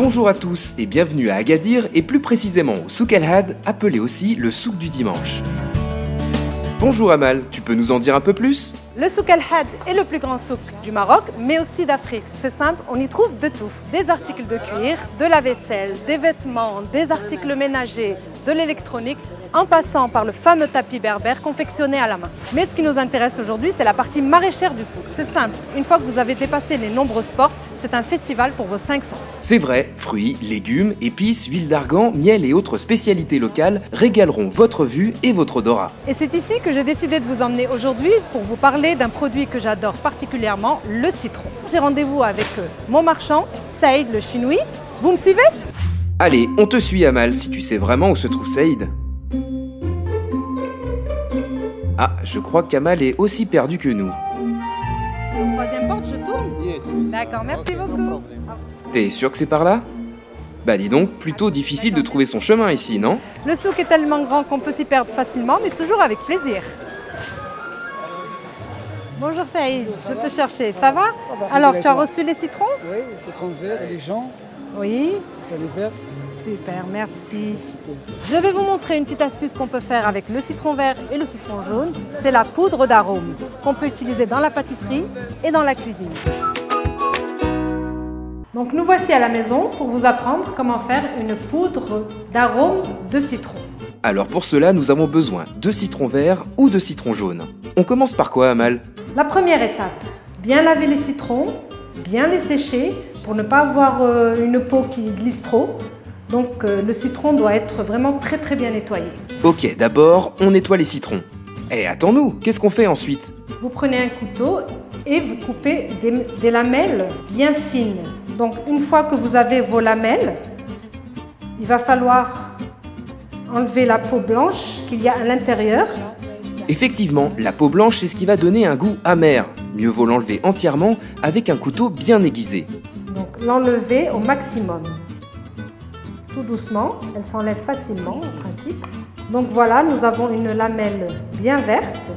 Bonjour à tous et bienvenue à Agadir et plus précisément au Souk El Had, appelé aussi le Souk du dimanche. Bonjour Amal, tu peux nous en dire un peu plus? Le souk El Had est le plus grand souk du Maroc, mais aussi d'Afrique. C'est simple, on y trouve de tout. Des articles de cuir, de la vaisselle, des vêtements, des articles ménagers, de l'électronique, en passant par le fameux tapis berbère confectionné à la main. Mais ce qui nous intéresse aujourd'hui, c'est la partie maraîchère du souk. C'est simple, une fois que vous avez dépassé les nombreux sports, c'est un festival pour vos cinq sens. C'est vrai, fruits, légumes, épices, huile d'argan, miel et autres spécialités locales régaleront votre vue et votre odorat. Et c'est ici que j'ai décidé de vous emmener aujourd'hui pour vous parler d'un produit que j'adore particulièrement, le citron. J'ai rendez-vous avec euh, mon marchand, Saïd le Chinois. Vous me suivez? Allez, on te suit Amal si tu sais vraiment où se trouve Saïd. Ah, je crois qu'Amal est aussi perdu que nous. Troisième porte, je tourne. D'accord, merci beaucoup. T'es sûr que c'est par là? Bah dis donc, plutôt difficile de trouver son chemin ici, non? Le souk est tellement grand qu'on peut s'y perdre facilement, mais toujours avec plaisir. Bonjour Saïd, je te cherchais, ça va. va, Alors, tu as reçu les citrons? Oui, les citrons verts et les gens, Oui, ça les verts, super, merci. super. Je vais vous montrer une petite astuce qu'on peut faire avec le citron vert et le citron jaune. C'est la poudre d'arôme qu'on peut utiliser dans la pâtisserie et dans la cuisine. Donc nous voici à la maison pour vous apprendre comment faire une poudre d'arôme de citron. Alors pour cela, nous avons besoin de citron vert ou de citron jaune. On commence par quoi Amal? La première étape, bien laver les citrons, bien les sécher pour ne pas avoir euh, une peau qui glisse trop. Donc euh, le citron doit être vraiment très très bien nettoyé. Ok, d'abord, on nettoie les citrons. Eh, attends-nous, qu'est-ce qu'on fait ensuite? Vous prenez un couteau et vous coupez des, des lamelles bien fines. Donc une fois que vous avez vos lamelles, il va falloir enlever la peau blanche qu'il y a à l'intérieur. Effectivement, la peau blanche, c'est ce qui va donner un goût amer. Mieux vaut l'enlever entièrement avec un couteau bien aiguisé. Donc l'enlever au maximum. Tout doucement, elle s'enlève facilement en principe. Donc voilà, nous avons une lamelle bien verte.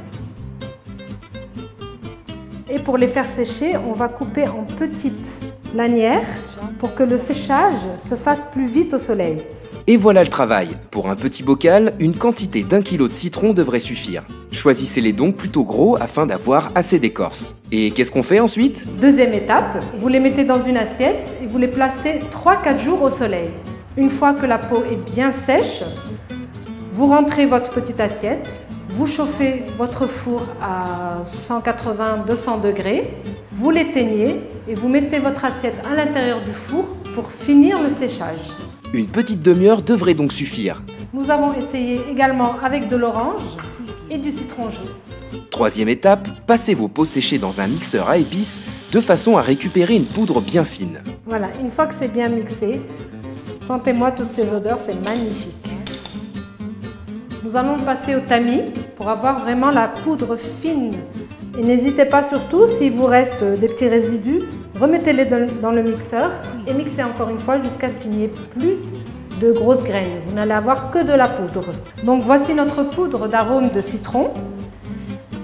Et pour les faire sécher, on va couper en petites lanières pour que le séchage se fasse plus vite au soleil. Et voilà le travail. Pour un petit bocal, une quantité d'un kilo de citron devrait suffire. Choisissez-les donc plutôt gros afin d'avoir assez d'écorce. Et qu'est-ce qu'on fait ensuite? Deuxième étape, vous les mettez dans une assiette et vous les placez 3-4 jours au soleil. Une fois que la peau est bien sèche, vous rentrez votre petite assiette, vous chauffez votre four à 180-200 degrés, vous l'éteignez et vous mettez votre assiette à l'intérieur du four pour finir le séchage. Une petite demi-heure devrait donc suffire. Nous avons essayé également avec de l'orange et du citron jaune. Troisième étape, passez vos peaux séchées dans un mixeur à épices de façon à récupérer une poudre bien fine. Voilà, une fois que c'est bien mixé, sentez-moi toutes ces odeurs, c'est magnifique. Nous allons passer au tamis pour avoir vraiment la poudre fine. Et n'hésitez pas surtout, s'il vous reste des petits résidus, remettez-les dans le mixeur et mixez encore une fois jusqu'à ce qu'il n'y ait plus de grosses graines. Vous n'allez avoir que de la poudre. Donc voici notre poudre d'arôme de citron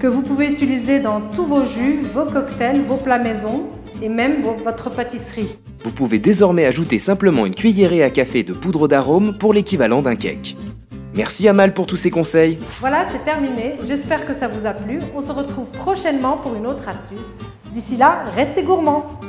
que vous pouvez utiliser dans tous vos jus, vos cocktails, vos plats maison et même votre pâtisserie. Vous pouvez désormais ajouter simplement une cuillerée à café de poudre d'arôme pour l'équivalent d'un cake. Merci Amal pour tous ces conseils. Voilà, c'est terminé. J'espère que ça vous a plu. On se retrouve prochainement pour une autre astuce. D'ici là, restez gourmands.